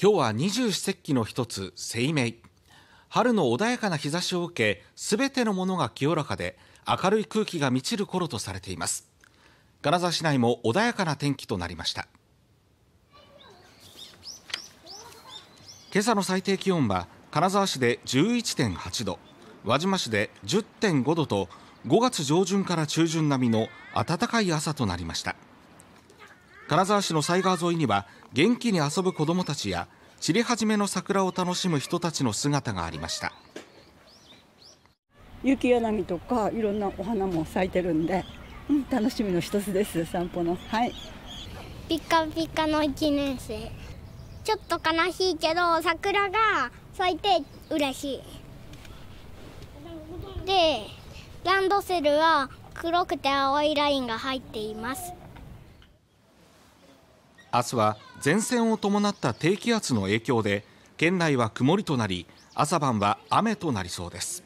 今日は二十四節気の一つ清明春の穏やかな日差しを受けすべてのものが清らかで明るい空気が満ちる頃とされています。金沢市内も穏やかな天気となりました。今朝の最低気温は金沢市で11.8度輪島市で10.5度と5月上旬から中旬並みの暖かい朝となりました。金沢市の西川沿いには元気に遊ぶ子どもたちや散り始めの桜を楽しむ人たちの姿がありました。雪柳とかいろんなお花も咲いてるんで、うん、楽しみの一つです散歩の。はい。ピカピカの1年生。ちょっと悲しいけど桜が咲いて嬉しい。でランドセルは黒くて青いラインが入っています明日は前線を伴った低気圧の影響で県内は曇りとなり朝晩は雨となりそうです。